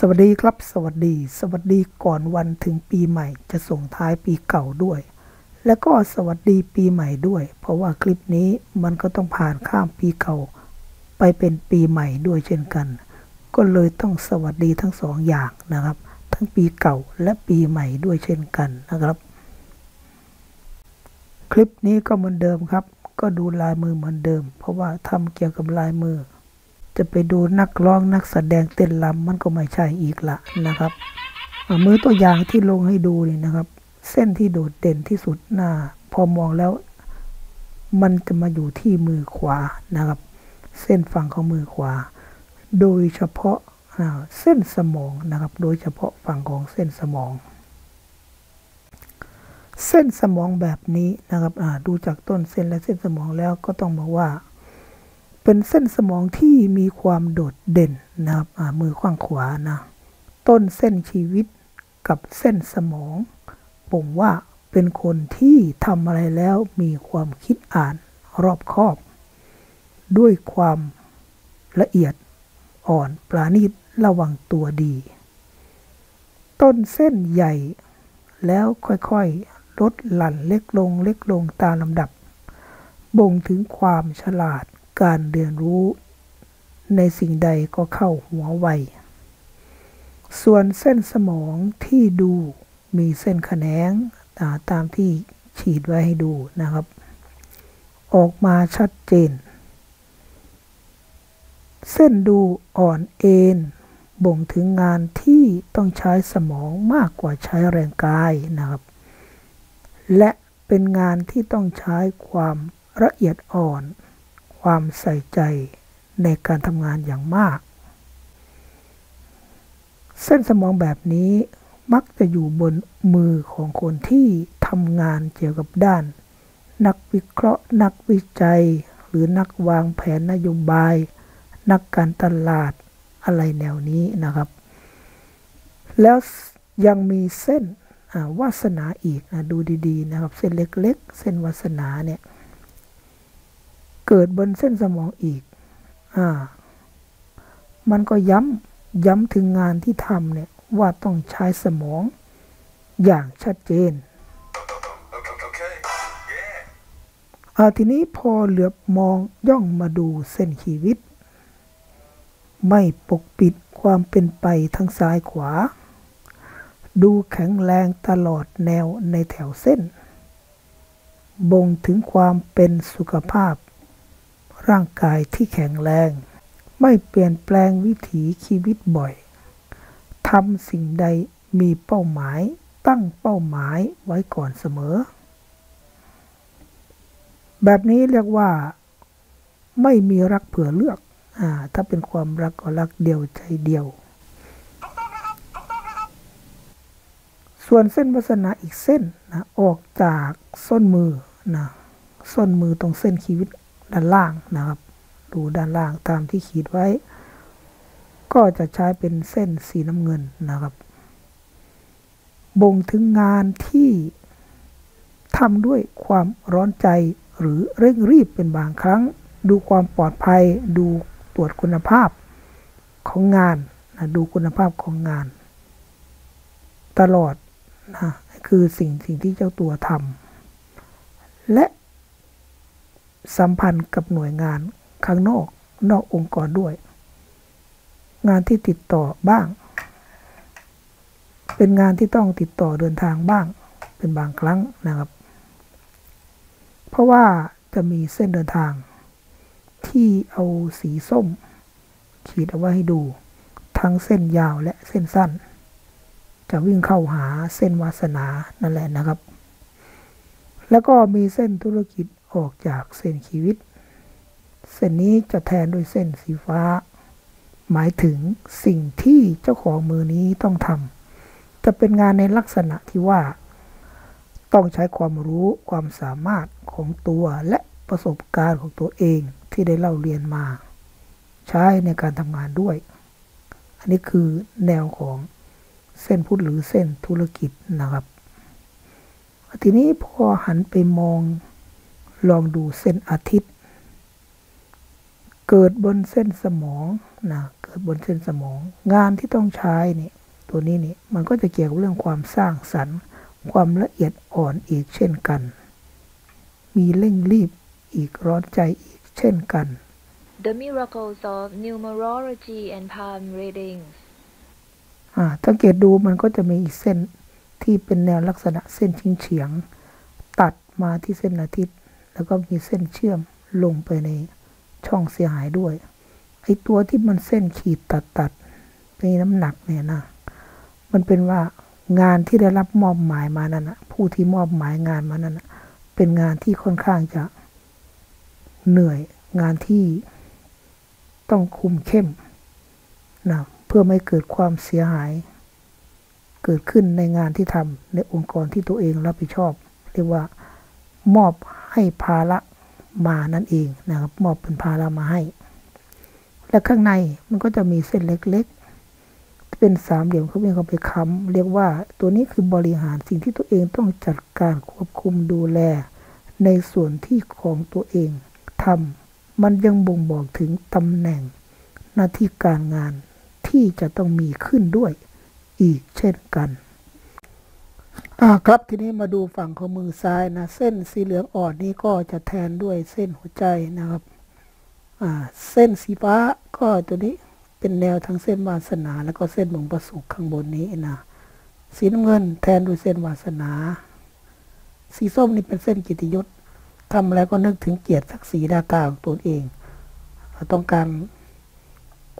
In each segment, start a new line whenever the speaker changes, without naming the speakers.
สวัสดีครับ สวัสดี สวัสดีก่อนวันถึงปีใหม่ จะส่งท้ายปีเก่าด้วย และก็สวัสดีปีใหม่ด้วย เพราะว่าคลิปนี้มันก็ต้องผ่านข้ามปีเก่า ไปเป็นปีใหม่ด้วยเช่นกัน ก็เลยต้องสวัสดีทั้งสองอย่างนะครับ ทั้งปีเก่าและปีใหม่ด้วยเช่นกันนะครับ คลิปนี้ก็เหมือนเดิมครับ ก็ดูลายมือเหมือนเดิม เพราะว่าทำเกี่ยวกับลายมือ จะไปดูนักร้องนักแสดงเต้นรำมันก็ไม่ใช่อีกละนะครับมือตัวอย่างที่ลงให้ดูนี่นะครับ เส้นที่โดดเด่นที่สุดหน้า พอมองแล้ว มันจะมาอยู่ที่มือขวานะครับ เส้นฝั่งของมือขวา โดยเฉพาะเส้นสมองนะครับ โดยเฉพาะฝั่งของเส้นสมอง เส้นสมองแบบนี้นะครับดูจากต้นเส้นและเส้นสมองแล้วก็ต้องบอกว่า เป็นเส้นสมองที่มีความโดดเด่นนะครับมือข้างขวานะต้นเส้นชีวิตกับเส้นสมองผมว่าเป็นคนที่ทำอะไรแล้วมีความคิดอ่านรอบคอบ ด้วยความละเอียดอ่อนปราณีตระวังตัวดี ต้นเส้นใหญ่แล้วค่อยๆ ลดหลั่นเล็กลงเล็กลงตามลำดับ บ่งถึงความฉลาด การเรียนรู้ในสิ่งใดก็เข้าหัวไว ส่วนเส้นสมองที่ดูมีเส้นขแขนงตาตามที่ฉีดไว้ให้ดูนะครับ ออกมาชัดเจน เส้นดูอ่อนเอ็นบ่งถึงงานที่ต้องใช้สมองมากกว่าใช้แรงกายนะครับ และเป็นงานที่ต้องใช้ความละเอียดอ่อน ความใส่ใจในการทำงานอย่างมาก เส้นสมองแบบนี้มักจะอยู่บนมือของคนที่ทำงานเกี่ยวกับด้าน นักวิเคราะห์ นักวิจัย หรือนักวางแผนนโยบาย นักการตลาดอะไรแนวนี้นะครับ แล้วยังมีเส้นวาสนาอีกนะดูดีๆนะครับ เส้นเล็กๆ เส้นวาสนาเนี่ย เกิดบนเส้นสมองอีก อ่า มันก็ย้ำย้ำถึงงานที่ทำเนี่ยว่าต้องใช้สมองอย่างชัดเจน
Okay. Yeah.
อาทีนี้พอเหลือบมองย่องมาดูเส้นชีวิต ไม่ปกปิดความเป็นไปทั้งซ้ายขวา ดูแข็งแรงตลอดแนวในแถวเส้น บ่งถึงความเป็นสุขภาพ ร่างกายที่แข็งแรง ไม่เปลี่ยนแปลงวิถีชีวิตบ่อยทำสิ่งใดมีเป้าหมายตั้งเป้าหมายไว้ก่อนเสมอ แบบนี้เรียกว่า ไม่มีรักเผื่อเลือกอถ้าเป็นความรักก็รักเดียวใจเดียว ส่วนเส้นวาสนาอีกเส้นนะออกจากส้นมือนะส้นมือตรงเส้นชีวิต ด้านล่างนะครับดูด้านล่างตามที่ขีดไว้ ก็จะใช้เป็นเส้นสีน้ำเงินนะครับ บ่งถึงงานที่ทำด้วยความร้อนใจหรือเร่งรีบเป็นบางครั้ง ดูความปลอดภัย ดูตรวจคุณภาพของงานนะดูคุณภาพของงาน ตลอดนะคือสิ่งสิ่งที่เจ้าตัวทำและ สัมพันธ์กับหน่วยงานข้างนอก นอกองค์กรด้วย งานที่ติดต่อบ้าง เป็นงานที่ต้องติดต่อเดินทางบ้าง เป็นบางครั้งนะครับ เพราะว่าจะมีเส้นเดินทาง ที่เอาสีส้ม ขีดเอาไว้ให้ดู ทั้งเส้นยาวและเส้นสั้น จะวิ่งเข้าหาเส้นวาสนานั่นแหละนะครับ แล้วก็มีเส้นธุรกิจ ออกจากเส้นชีวิต เส้นนี้จะแทนด้วยเส้นสีฟ้า หมายถึงสิ่งที่เจ้าของมือนี้ต้องทำจะเป็นงานในลักษณะที่ว่า ต้องใช้ความรู้ความสามารถของตัวและประสบการณ์ของตัวเองที่ได้เล่าเรียนมา ใช้ในการทำงานด้วย อันนี้คือแนวของเส้นพุทธหรือเส้นธุรกิจนะครับ ทีนี้พอหันไปมอง ลองดูเส้นอาทิตย์ เกิดบนเส้นสมองนะเกิดบนเส้นสมอง งานที่ต้องใช้นี่ตัวนี้นี่มันก็จะเกี่ยวกับเรื่องความสร้างสรรค์ ความละเอียดอ่อนอีกเช่นกัน มีเร่งรีบอีกร้อนใจอีกเช่นกัน
The miracles of numerology and palm readings.
อ่าสังเกตดูมันก็จะมีอีกเส้นที่เป็นแนวลักษณะเส้นเฉียงๆตัดมาที่เส้นอาทิตย์ แล้วก็มีเส้นเชื่อมลงไปในช่องเสียหายด้วย ไอ้ตัวที่มันเส้นขีดตัดตัดๆมีน้ำหนักเนี่ยนะ มันเป็นว่างานที่ได้รับมอบหมายมานั้นนะผู้ที่มอบหมายงานมานั้นนะเป็นงานที่ค่อนข้างจะเหนื่อยงานที่ต้องคุมเข้มนะเพื่อไม่เกิดความเสียหาย เกิดขึ้นในงานที่ทำในองค์กรที่ตัวเองรับผิดชอบ เรียกว่ามอบ ให้ภาระมานั่นเองนะครับมอบเป็นภาระมาให้ และข้างในมันก็จะมีเส้นเล็กๆ เป็นสามเหลี่ยมเขาเป็นเขาไปค้ำเรียกว่าตัวนี้คือบริหารสิ่งที่ตัวเองต้องจัดการควบคุมดูแล ในส่วนที่ของตัวเองทำมันยังบ่งบอกถึงตำแหน่งหน้าที่การงานที่จะต้องมีขึ้นด้วยอีกเช่นกัน ครับทีนี้มาดูฝั่งของมือซ้ายนะ เส้นสีเหลืองอ่อนนี้ก็จะแทนด้วยเส้นหัวใจนะครับอ่าเส้นสีฟ้าก็ตัวนี้เป็นแนวทางเส้นวาสนา แล้วก็เส้นบ่งประสุขข้างบนนี้นะสีน้ำเงินแทนด้วยเส้นวาสนา สีส้มนี่เป็นเส้นกิติยศทำอะไรก็นึกถึงเกียรติศักดิ์ศรีดาตาของตนเองเราต้องการ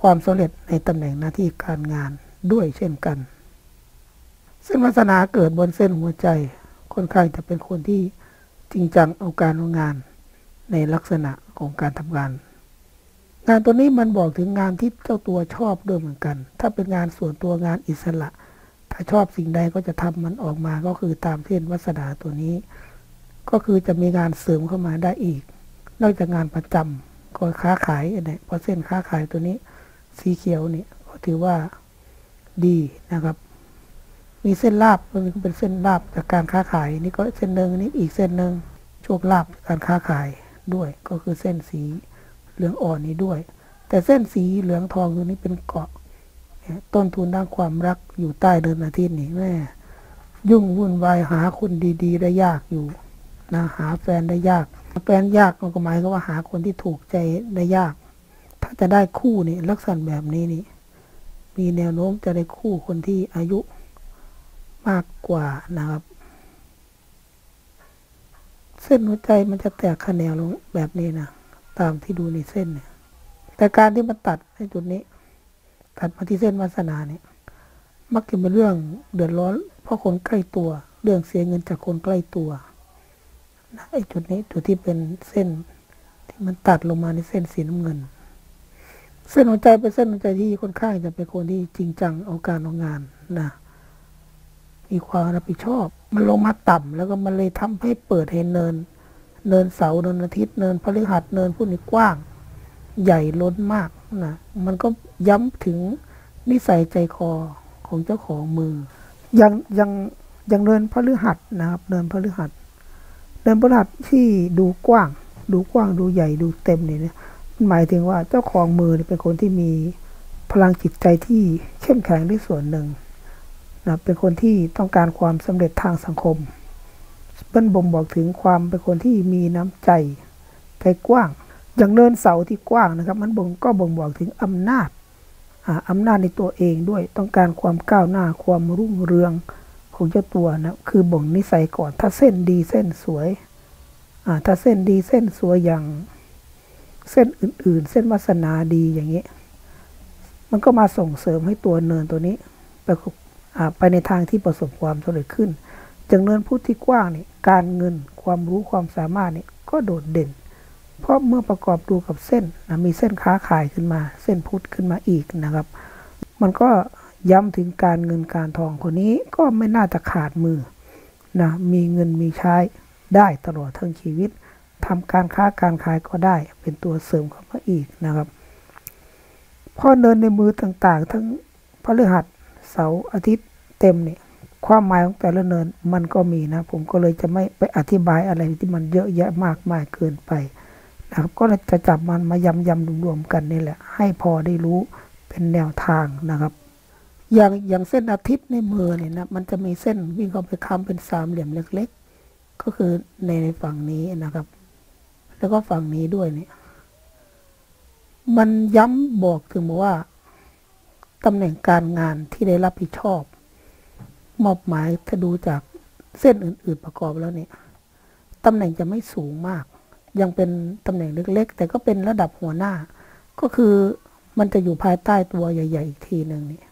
ความสำเร็จในตำแหน่งหน้าที่การงานด้วยเช่นกัน เส้นวาสนาเกิดบนเส้นหัวใจค่อนข้างจะเป็นคนที่จริงจังเอาการงานในลักษณะของการทำงาน งานตัวนี้มันบอกถึงงานที่เจ้าตัวชอบด้วยเหมือนกัน ถ้าเป็นงานส่วนตัวงานอิสระ ถ้าชอบสิ่งใดก็จะทำมันออกมาก็คือตามเส้นวาสนาตัวนี้ ก็คือจะมีงานเสริมเข้ามาได้อีก นอกจากงานประจำก็ค้าขายเนี่ยพราะเส้นค้าขายตัวนี้ สีเขียวนี่ก็ถือว่าดีนะครับ มีเส้นลาบมันเป็นเส้นลาบจากการค้าขาย นี่ก็เส้นหนึ่งนี่อีกเส้นหนึ่งโชคลาบการค้าขายด้วยก็คือเส้นสีเหลืองอ่อนนี้ด้วย แต่เส้นสีเหลืองทองตัวนี้เป็นเกาะต้นทุนด้านความรักอยู่ใต้เดินอาทิตย์นี่แม่ยุ่งวุ่นวายหาคนดีๆ ได้ยากอยู่นะหาแฟนได้ยาก แฟนยากก็หมายก็ว่าหาคนที่ถูกใจได้ยาก ถ้าจะได้คู่นี่ลักษณะแบบนี้นี่ มีแนวโน้มจะได้คู่คนที่อายุ มากกว่านะครับ เส้นหัวใจมันจะแตกขแนวลงแบบนี้นะตามที่ดูในเส้นเนี่ยแต่การที่มันตัดในจุดนี้ ตัดมาที่เส้นวาสนาเนี่ยมักจะเป็นเรื่องเดือดร้อน เพราะคนใกล้ตัว เรื่องเสียเงินจากคนใกล้ตัวนะไอ้จุดนี้จุดที่เป็นเส้นที่มันตัดลงมาในเส้นสีน้ำเงิน เส้นหัวใจเป็นเส้นหัวใจที่ค่อนข้างจะเป็นคนที่จริงจังเอาการเอางานนะ มีความรับผิดชอบ มันลงมาต่ำแล้วก็มันเลยทำให้เปิดเห็นเนิน เนินเสาร์เนินอาทิตย์เนินพฤหัสเนินพุธนี่กว้าง ใหญ่ล้นมากนะมันก็ย้ำถึงนิสัยใจคอของเจ้าของมือยังยังยังเนินพฤหัสนะครับ เนินพฤหัสเนินพฤหัสที่ดูกว้าง ดูกว้างดูใหญ่ดูเต็มเนี่ยนะมันหมายถึงว่าเจ้าของมือเนี่ยเป็นคนที่มีพลังจิตใจที่เข้มแข็งที่ส่วนหนึ่ง นะเป็นคนที่ต้องการความสำเร็จทางสังคมมันบ่งบอกถึงความเป็นคนที่มีน้ำใจใจกว้าง อย่างเนินเสาที่กว้างนะครับ มันบ่งก็บ่งบอกถึงอำนาจอำนาจในตัวเองด้วยต้องการความก้าวหน้าความรุ่งเรืองของเจ้าตัวนะคือบ่งนิสัยก่อน ถ้าเส้นดีเส้นสวยถ้าเส้นดีเส้นสวยอย่างเส้นอื่น ๆ เส้นวาสนาดีอย่างนี้ มันก็มาส่งเสริมให้ตัวเนินตัวนี้ไปอ่า ไปในทางที่ประสบความสำเร็จขึ้นจากเนินพุทธที่กว้างนี่การเงินความรู้ความสามารถนี่ก็โดดเด่น เพราะเมื่อประกอบดูกับเส้นนะมีเส้นค้าขายขึ้นมา เส้นพุทธขึ้นมาอีกนะครับ มันก็ย้ำถึงการเงินการทองคนนี้ก็ไม่น่าจะขาดมือนะมีเงินมีใช้ได้ตลอดทั้งชีวิตทำการค้าการขายก็ได้เป็นตัวเสริมเข้ามาอีกนะครับพอเดินในมือต่างๆ ทั้งพฤหัส เสาร์อาทิตย์เต็มเนี่ยความหมายของแต่ละเนินมันก็มีนะ ผมก็เลยจะไม่ไปอธิบายอะไรที่มันเยอะแยะมากมายเกินไปนะครับก็จะจับมันมายำยำรวมๆกันนี่แหละ ให้พอได้รู้เป็นแนวทางนะครับ อย่างอย่างเส้นอาทิตย์ในมือเนี่ยนะมันจะมีเส้นวิ่งเข้าไปค้ำเป็นสามเหลี่ยมเล็ก ๆ ก็คือในในฝั่งนี้นะครับ แล้วก็ฝั่งนี้ด้วยเนี่ย มันย้ำบอกถึงว่า ตำแหน่งการงานที่ได้รับผิดชอบ มอบหมายถ้าดูจากเส้นอื่น ๆประกอบแล้วเนี่ยตำแหน่งจะไม่สูงมาก ยังเป็นตำแหน่งเล็ก ๆ แต่ก็เป็นระดับหัวหน้า ก็คือมันจะอยู่ภายใต้ตัวใหญ่ ๆ อีกทีหนึ่งเนี่ย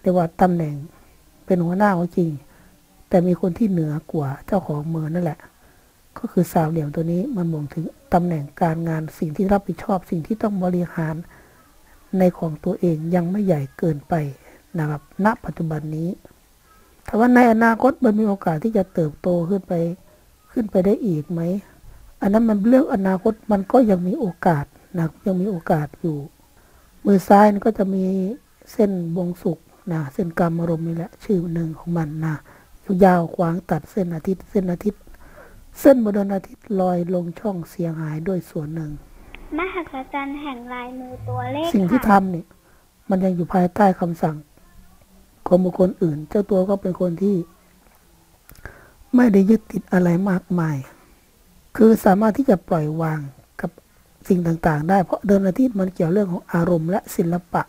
เรียกว่าตำแหน่งเป็นหัวหน้าก็จริง แต่มีคนที่เหนือกว่าเจ้าของเมืองนั่นแหละ ก็คือสามเหลี่ยมตัวนี้มันบ่งถึงตำแหน่งการงานสิ่งที่รับผิดชอบ สิ่งที่ต้องบริหาร ในของตัวเองยังไม่ใหญ่เกินไปนะครับ ณ ปัจจุบันนี้แต่ว่าในอนาคตมันมีโอกาสที่จะเติบโตขึ้นไปขึ้นไปได้อีกไหม อันนั้นมันเรื่องอนาคตมันก็ยังมีโอกาสนะยังมีโอกาสอยู่ มือซ้ายก็จะมีเส้นบงสุกนะเส้นกรรมอารมณ์นี่แหละชื่อหนึ่งของมันนะยาวขวางตัดเส้นอาทิตย์ เส้นอาทิตย์ เส้นบนดวงอาทิตย์ลอยลงช่องเสียหายด้วยส่วนหนึ่ง
มหัศจรรย์แห่งลายมือตัวเลข
สิ่งที่
ค่ะ
ทำเนี่ยมันยังอยู่ภายใต้คำสั่งของบุคคลอื่น เจ้าตัวก็เป็นคนที่ ไม่ได้ยึดติดอะไรมากมาย คือสามารถที่จะปล่อยวางกับสิ่งต่างๆ ได้เพราะเดินอาทิตย์มันเกี่ยวเรื่องของอารมณ์และศิลปะ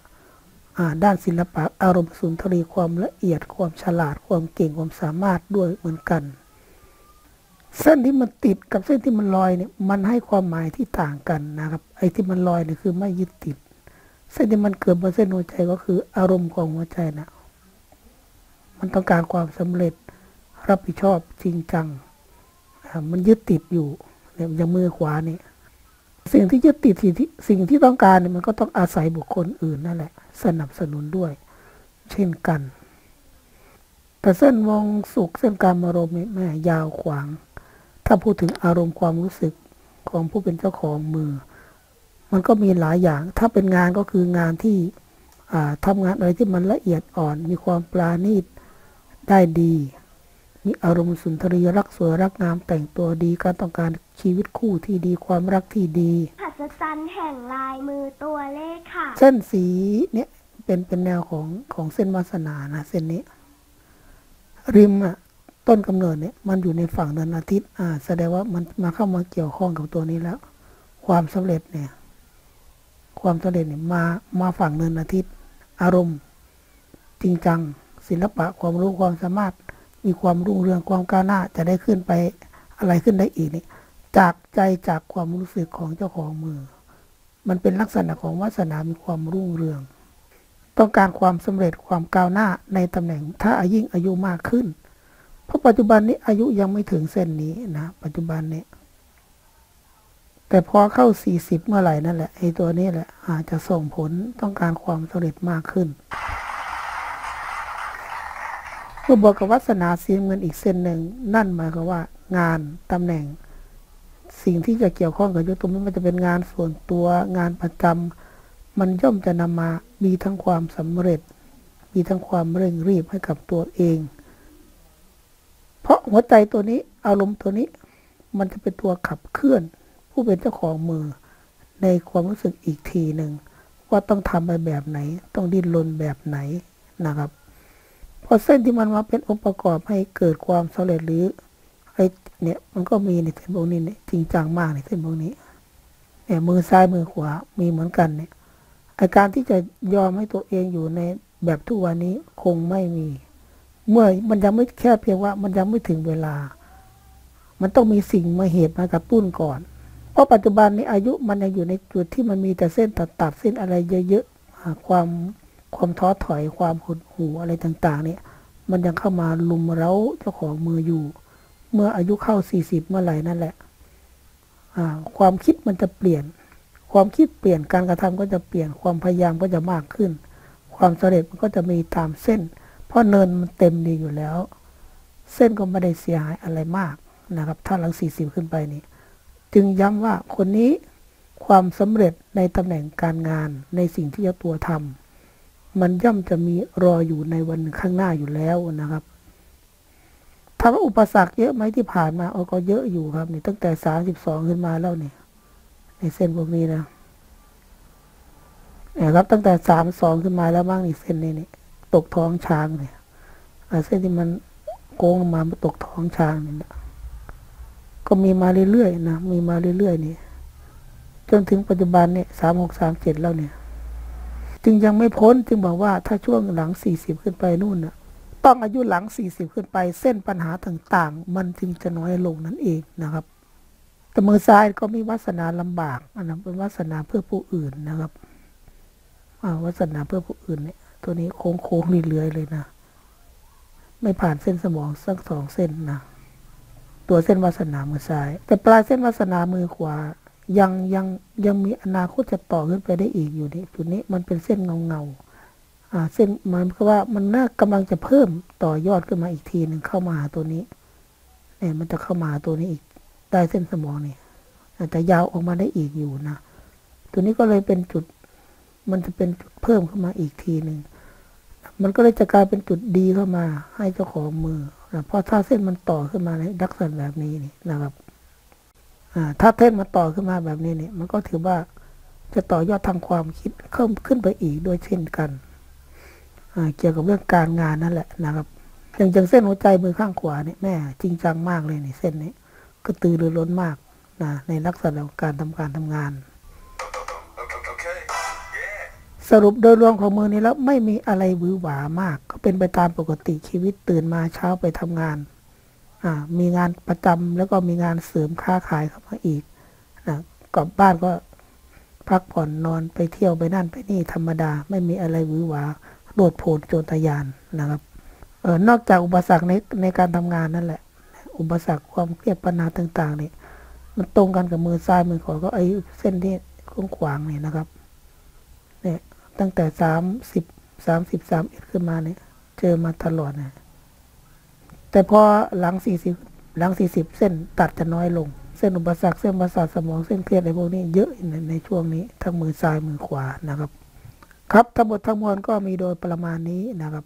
อ่าด้านศิลปะอารมณ์สุนทรีความละเอียดความฉลาดความเก่งความสามารถด้วยเหมือนกัน เส้นที่มันติดกับเส้นที่มันลอยเนี่ยมันให้ความหมายที่ต่างกันนะครับ ไอ้ที่มันลอยเนี่ยคือไม่ยึดติด เส้นที่มันเกิดบนเส้นหัวใจก็คืออารมณ์ของหัวใจนะมันต้องการความสำเร็จรับผิดชอบจริงจัง มันยึดติดอยู่เนี่ยอย่างมือขวาเนี่ยสิ่งที่ยึดติดสิ่งที่สิ่งที่ต้องการเนี่ยมันก็ต้องอาศัยบุคคลอื่นนั่นแหละ สนับสนุนด้วย เช่นกัน แต่เส้นวงสุขเส้นการอารมณ์นี่แม่ยาวขวาง ถ้าพูดถึงอารมณ์ความรู้สึกของผู้เป็นเจ้าของมือ มันก็มีหลายอย่าง ถ้าเป็นงานก็คืองานที่อ่าทำงานอะไรที่มันละเอียดอ่อน มีความปราณีตได้ดี มีอารมณ์สุนทรียรักสวยรักงามแต่งตัวดีการต้องการชีวิตคู่ที่ดีความรักที่ดี
มหัศจรรย์แห่งลายมือตัวเลขค่ะ
เส้นสีเนี่ยเป็นเป็นแนวของของเส้นวาสนานะเส้นนี้ ริมอะ ต้นกำเนิดเนี่ยมันอยู่ในฝั่งเดินอาทิตย์ อ่า แสดงว่ามันมาเข้ามาเกี่ยวข้องกับตัวนี้แล้ว ความสำเร็จเนี่ย ความสำเร็จเนี่ยมา มาฝั่งเดินอาทิตย์ อารมณ์ จริงจัง ศิลปะ ความรู้ ความสามารถ มีความรุ่งเรือง ความก้าวหน้า จะได้ขึ้นไปอะไรขึ้นได้อีกนี่จากใจจากความรู้สึกของเจ้าของมือ มันเป็นลักษณะของวาสนา มีความรุ่งเรือง ต้องการความสำเร็จ ความก้าวหน้าในตำแหน่ง ถ้าอายิ่งอายุมากขึ้น เพราะปัจจุบันนี้อายุยังไม่ถึงเส้นนี้นะ ปัจจุบันนี้แต่พอเข้าสี่สิบเมื่อไหร่นั่นแหละไอ้ตัวนี้แหละอาจจะส่งผลต้องการความสำเร็จมากขึ้นเมื่อบวกกับวาสนาเสียเงินอีกเส้นหนึ่งนั่นหมายความว่า งานตำแหน่ง สิ่งที่จะเกี่ยวข้องกับยุตรงนี้มันจะเป็นงานส่วนตัวงานประจำมันย่อมจะนำมามีทั้งความสำเร็จ มีทั้งความเร่งรีบให้กับตัวเอง ราะหัวใจตัวนี้ อารมณ์ตัวนี้ มันจะเป็นตัวขับเคลื่อน ผู้เป็นเจ้าของมือ ในความรู้สึกอีกทีหนึ่งว่าต้องทำไปแบบไหน ต้องดิ้นรนแบบไหนนะครับ พอเส้นที่มันมาเป็นองค์ประกอบให้เกิดความสำเร็จหรือไอ้เนี่ยมันก็มีในเส้นพวกนี้เนี่ยจริงจังมากในเส้นพวกนี้เนี่ยมือซ้ายมือขวามีเหมือนกันเนี่ยอาการที่จะยอมให้ตัวเองอยู่ในแบบทุกวันนี้คงไม่มี เมื่อมันยังไม่แค่เพียงว่า มันยังไม่ถึงเวลา มันต้องมีสิ่งมาเหตุมากระตุ้นก่อน เพราะปัจจุบันในอายุมันยังอยู่ในจุดที่มันมีแต่เส้นตัดตัดเส้นอะไรเยอะๆความความท้อถอยความหดหู่อะไรต่าง ๆ เนี่ย มันยังเข้ามาลุมเร้าเจ้าของมืออยู่ เมื่ออายุเข้าสี่สิบเมื่อไหร่นั่นแหละอ่าความคิดมันจะเปลี่ยน ความคิดเปลี่ยนการกระทำก็จะเปลี่ยนความพยายามก็จะมากขึ้น ความสำเร็จมันก็จะมีตามเส้น เพราะเนินมันเต็มดีอยู่แล้ว เส้นก็ไม่ได้เสียหายอะไรมากนะครับ ถ้าหลังสี่สิบขึ้นไปนี่จึงย้ำว่าคนนี้ความสำเร็จในตำแหน่งการงานในสิ่งที่เจ้าตัวทำมันย่อมจะมีรออยู่ในวันข้างหน้าอยู่แล้วนะครับถามว่าอุปสรรคเยอะไหมที่ผ่านมาเอาก็เยอะอยู่ครับนี่ตั้งแต่สามสิบสองขึ้นมาแล้วเนี่ยในเส้นพวกนี้นะนี่ยครับตั้งแต่สามสองขึ้นมาแล้วบ้างนี่เส้นนี้นี่ ตกท้องช้างเนี่ยเส้นที่มันโค้งมามันตกท้องช้างนี่นะก็มีมาเรื่อยๆนะมีมาเรื่อยๆนี่จนถึงปัจจุบันเนี่ยสามหกสามเจ็ดแล้วเนี่ย จึงยังไม่พ้นจึงบอกว่าถ้าช่วงหลังสี่สิบขึ้นไปนู่นน่ะต้องอายุหลังสี่สิบขึ้นไป เส้นปัญหาต่างๆ มันจึงจะน้อยลงนั่นเองนะครับ แต่มือซ้ายก็มีวาสนาลำบากอันนั้นเป็นวาสนาเพื่อผู้อื่นนะครับวาสนาเพื่อผู้อื่นเนี่ย ตัวนี้โค้งโค้งๆเรื่อยเลยนะ ไม่ผ่านเส้นสมองสักสองเส้นนะ ตัวเส้นวาสนามือซ้าย แต่ปลายเส้นวาสนามือขวา ยังยังยังมีอนาคตจะต่อขึ้นไปได้อีกอยู่นี่จุดนี้มันเป็นเส้นเงาเงาอ่า เส้นมันก็ว่ามันน่ากำลังจะเพิ่มต่อยอดขึ้นมาอีกทีหนึ่งเข้ามาหาตัวนี้เนี่ยมันจะเข้ามาตัวนี้อีกใต้เส้นสมองเนี่อาจจะยาวออกมาได้อีกอยู่นะ ตัวนี้ก็เลยเป็นจุด มันจะเป็นจุดเพิ่มเข้ามาอีกทีหนึ่ง มันก็เลยจะกลายเป็นจุดดีเข้ามา ให้เจ้าของมือนะเพราะถ้าเส้นมันต่อขึ้นมาในลักษณะแบบนี้นี่นะครับอ่าถ้าเส้นมันต่อขึ้นมาแบบนี้นี่มันก็ถือว่าจะต่อยอดทางความคิดเพิ่มขึ้นไปอีกด้วยเช่นกันอ่าเกี่ยวกับเรื่องการงานนั่นแหละนะครับอย่างอย่างเส้นหัวใจมือข้างขวาเนี่ยแม่จริงจังมากเลยนี่เส้นนี้กระตือรือร้นมากนะในลักษณะของการทำการทำงาน สรุปโดยรวมของมือนี้แล้วไม่มีอะไรหวือหวามาก ก็เป็นไปตามปกติชีวิตตื่นมาเช้าไปทำงาน มีงานประจำแล้วก็มีงานเสริมค้าขายเข้ามาอีกนะกลับบ้านก็พักผ่อนนอนไปเที่ยวไปนั่นไปนี่ธรรมดา ไม่มีอะไรหวือหวาโลดโผนโจรทยานนะครับเออนอกจากอุปสรรคในในการทำงานนั่นแหละ อุปสรรคความเครียดปัญหาต่าง ๆ นี่มันตรงกันกับมือซ้ายมือขวาก็ไอ้เส้นที่ขวางๆนี่นะครับ ตั้งแต่สามสิบสามสิบสามเอ็ดขึ้นมาเนี่ย เจอมาตลอดนะแต่พอหลังสี่สิบหลังสี่สิบเส้นตัดจะน้อยลง เส้นอุปสรรคเส้นประสาทสมองเส้นเครียดอะไรพวกนี้เยอะในในช่วงนี้ทั้งมือซ้ายมือขวานะครับ ครับทั้งหมดทั้งมวลก็มีโดยประมาณนี้นะครับ